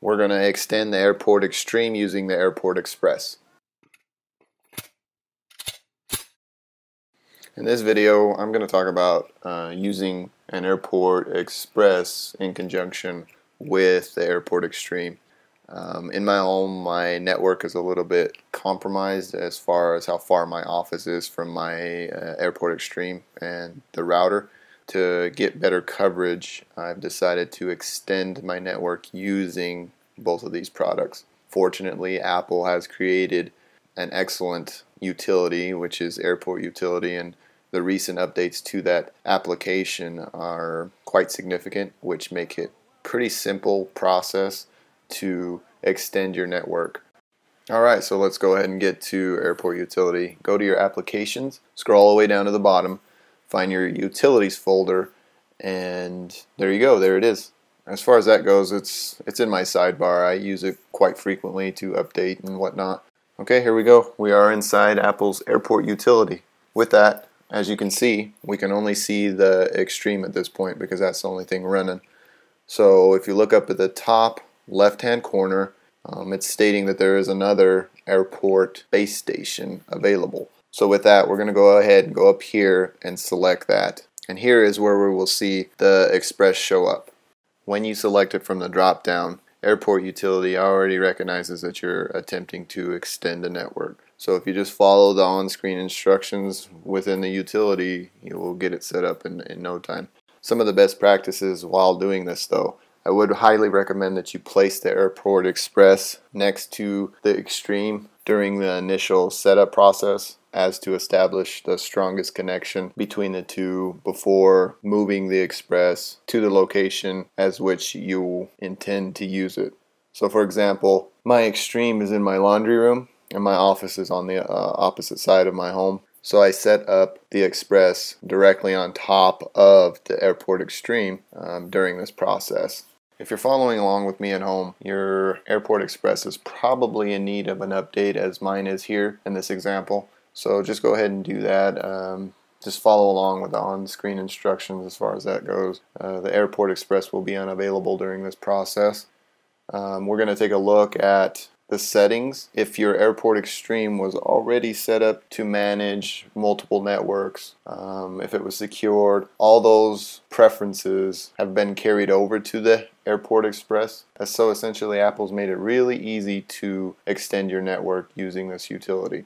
we're going to extend the Airport Extreme using the Airport Express. In this video, I'm going to talk about uh, using an Airport Express in conjunction with the Airport Extreme. Um, in my home, my network is a little bit compromised as far as how far my office is from my uh, Airport Extreme and the router. To get better coverage, I've decided to extend my network using both of these products. Fortunately, Apple has created an excellent utility, which is Airport Utility, and the recent updates to that application are quite significant, which make it pretty simple process to extend your network. Alright, so let's go ahead and get to Airport Utility. Go to your applications, scroll all the way down to the bottom, find your utilities folder, and there you go, there it is. As far as that goes, it's it's in my sidebar. I use it quite frequently to update and whatnot. Okay, here we go. We are inside Apple's Airport Utility. With that, as you can see, we can only see the Extreme at this point because that's the only thing running. So if you look up at the top left-hand corner, um, it's stating that there is another airport base station available. So with that, we're going to go ahead and go up here and select that. And here is where we will see the Express show up. When you select it from the drop down, Airport Utility already recognizes that you're attempting to extend a network. So if you just follow the on-screen instructions within the utility, you will get it set up in, in no time. Some of the best practices while doing this though I would highly recommend that you place the Airport Express next to the Extreme during the initial setup process as to establish the strongest connection between the two before moving the Express to the location as which you intend to use it. So for example, my Extreme is in my laundry room and my office is on the uh, opposite side of my home. So I set up the Express directly on top of the Airport Extreme um, during this process. If you're following along with me at home, your Airport Express is probably in need of an update as mine is here in this example. So just go ahead and do that. Um, just follow along with the on-screen instructions as far as that goes. Uh, the Airport Express will be unavailable during this process. Um, we're going to take a look at the settings. If your Airport Extreme was already set up to manage multiple networks, um, if it was secured, all those preferences have been carried over to the Airport Express. So essentially Apple's made it really easy to extend your network using this utility.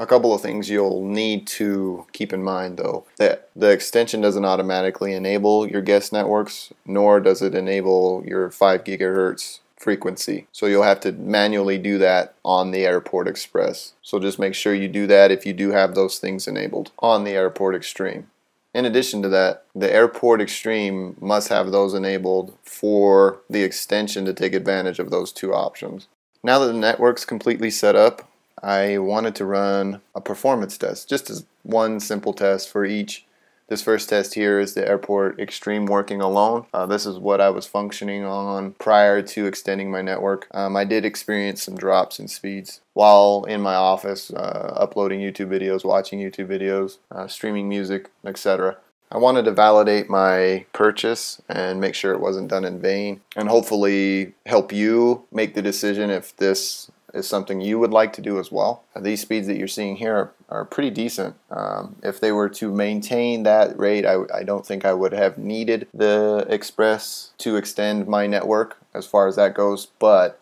A couple of things you'll need to keep in mind though that the extension doesn't automatically enable your guest networks nor does it enable your 5 gigahertz frequency. So you'll have to manually do that on the Airport Express. So just make sure you do that if you do have those things enabled on the Airport Extreme. In addition to that, the Airport Extreme must have those enabled for the extension to take advantage of those two options. Now that the network's completely set up, I wanted to run a performance test, just as one simple test for each this first test here is the Airport Extreme working alone. Uh, this is what I was functioning on prior to extending my network. Um, I did experience some drops in speeds while in my office, uh, uploading YouTube videos, watching YouTube videos, uh, streaming music, etc. I wanted to validate my purchase and make sure it wasn't done in vain and hopefully help you make the decision if this is something you would like to do as well. These speeds that you're seeing here are, are pretty decent. Um, if they were to maintain that rate, I, I don't think I would have needed the Express to extend my network as far as that goes. But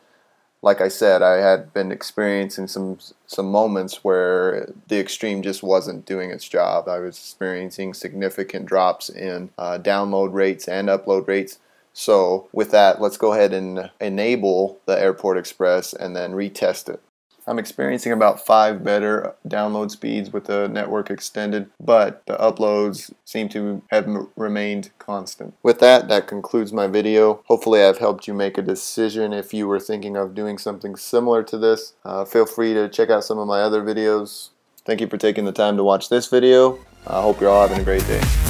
like I said, I had been experiencing some some moments where the Extreme just wasn't doing its job. I was experiencing significant drops in uh, download rates and upload rates so with that, let's go ahead and enable the Airport Express and then retest it. I'm experiencing about five better download speeds with the network extended, but the uploads seem to have remained constant. With that, that concludes my video. Hopefully I've helped you make a decision if you were thinking of doing something similar to this. Uh, feel free to check out some of my other videos. Thank you for taking the time to watch this video. I hope you're all having a great day.